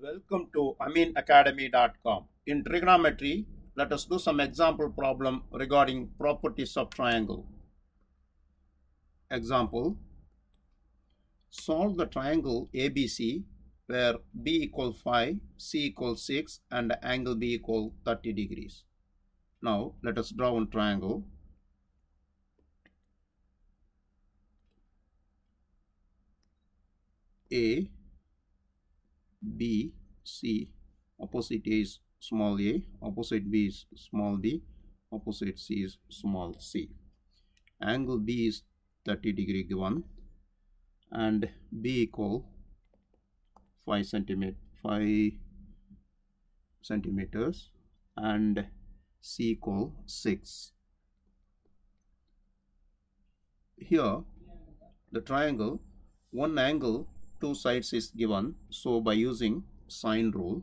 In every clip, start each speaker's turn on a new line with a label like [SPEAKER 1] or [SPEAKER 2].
[SPEAKER 1] Welcome to ameenacademy.com. In trigonometry, let us do some example problem regarding properties of triangle. Example, solve the triangle ABC where B equal 5, C equal 6 and angle B equal 30 degrees. Now, let us draw one triangle. A B, C, opposite A is small a, opposite B is small b, opposite C is small c. Angle B is 30 degree given and B equal 5 centimeter 5 centimeters and C equal 6. Here the triangle one angle two sides is given. So by using sine rule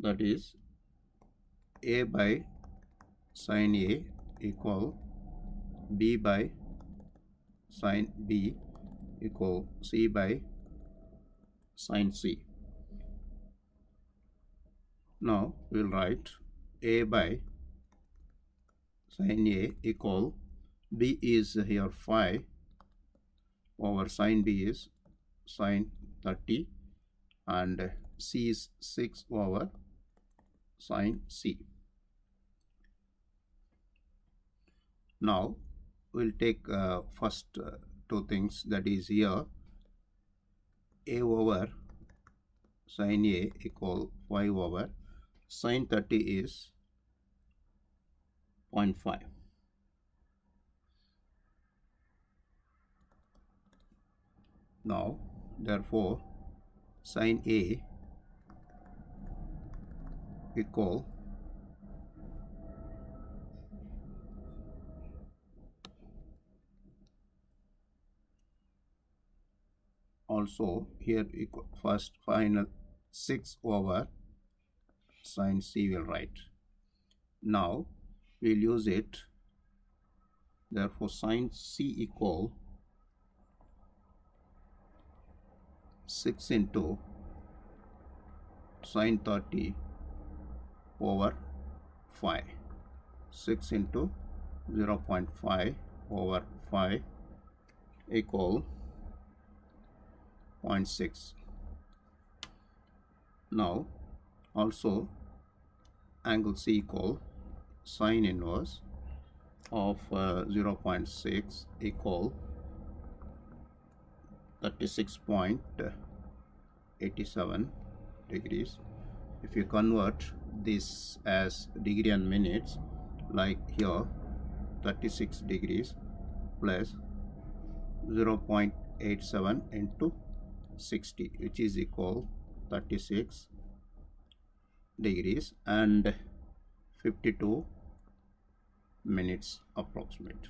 [SPEAKER 1] that is a by sine a equal b by sine b equal c by sine c. Now we'll write a by sine a equal b is here 5 over sine b is sine 30 and c is 6 over sine c. Now we'll take uh, first uh, two things that is here a over sine a equal 5 over sine 30 is 0.5 now therefore sine a equal also here equal first final 6 over sine c will write. Now we'll use it. Therefore sine c equal 6 into sine 30 over 5 6 into 0 0.5 over 5 equal 0.6 now also angle C equal sine inverse of uh, 0.6 equal 36.87 degrees. If you convert this as degree and minutes like here 36 degrees plus 0.87 into 60 which is equal 36 degrees and 52 minutes approximate.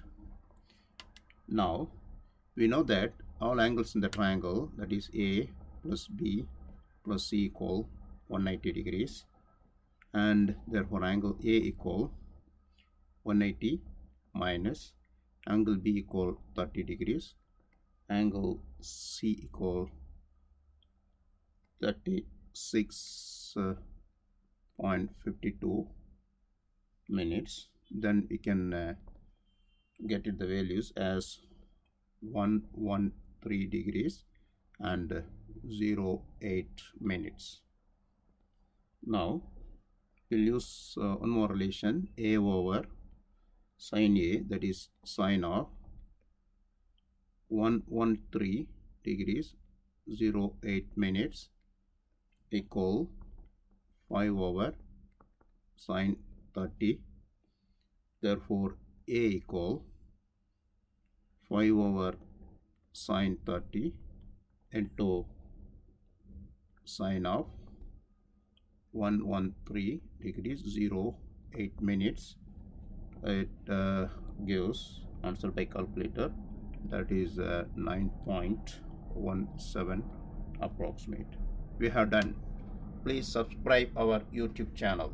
[SPEAKER 1] Now we know that all angles in the triangle that is a plus b plus c equal 190 degrees and therefore angle a equal 180 minus angle b equal 30 degrees angle c equal uh, 36.52 minutes then we can uh, get it the values as 113 degrees and 08 minutes. Now we'll use uh, one more relation a over sine a that is sine of 113 degrees 08 minutes equal 5 over sine 30 therefore a equal 5 over sine 30 into sine of 113 degrees 0 08 minutes. It uh, gives answer by calculator. That is uh, 9.17 approximate. We have done please subscribe our youtube channel